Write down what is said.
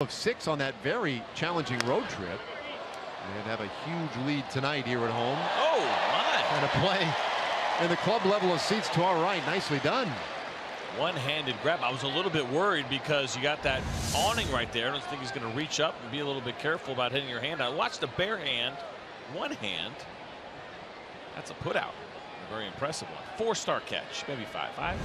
of six on that very challenging road trip. And have a huge lead tonight here at home. Oh, my. And a play in the club level of seats to our right. Nicely done. One-handed grab. I was a little bit worried because you got that awning right there. I don't think he's going to reach up and be a little bit careful about hitting your hand. I watched the bare hand, one hand. That's a put out. A very impressive one. Four-star catch, maybe five. Five.